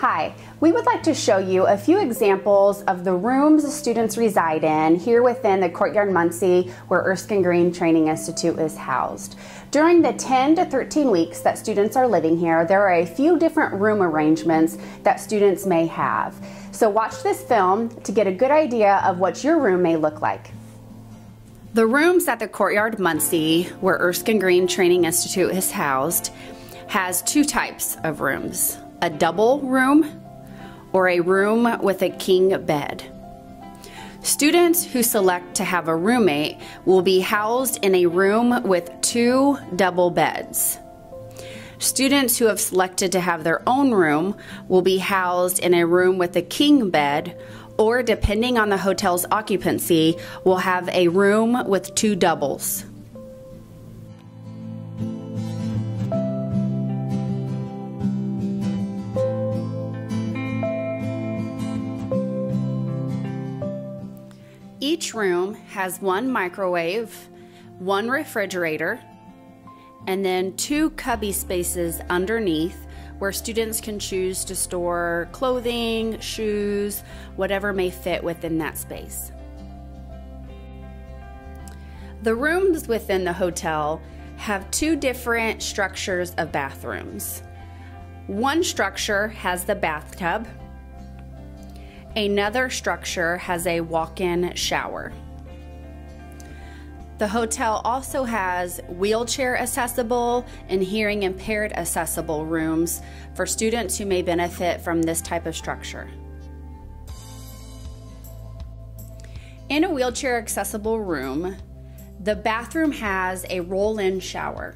Hi, we would like to show you a few examples of the rooms students reside in here within the Courtyard Muncie where Erskine Green Training Institute is housed. During the 10 to 13 weeks that students are living here, there are a few different room arrangements that students may have. So watch this film to get a good idea of what your room may look like. The rooms at the Courtyard Muncie, where Erskine Green Training Institute is housed, has two types of rooms a double room or a room with a king bed. Students who select to have a roommate will be housed in a room with two double beds. Students who have selected to have their own room will be housed in a room with a king bed, or depending on the hotel's occupancy, will have a room with two doubles. Each room has one microwave, one refrigerator, and then two cubby spaces underneath where students can choose to store clothing, shoes, whatever may fit within that space. The rooms within the hotel have two different structures of bathrooms. One structure has the bathtub Another structure has a walk in shower. The hotel also has wheelchair accessible and hearing impaired accessible rooms for students who may benefit from this type of structure. In a wheelchair accessible room, the bathroom has a roll in shower.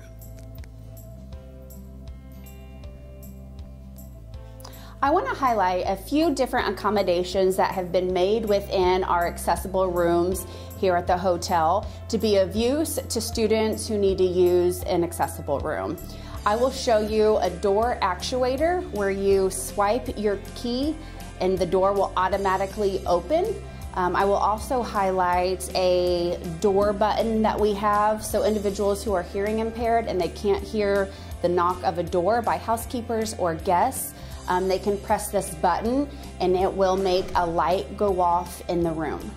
I want to highlight a few different accommodations that have been made within our accessible rooms here at the hotel to be of use to students who need to use an accessible room. I will show you a door actuator where you swipe your key and the door will automatically open. Um, I will also highlight a door button that we have so individuals who are hearing impaired and they can't hear the knock of a door by housekeepers or guests um, they can press this button and it will make a light go off in the room.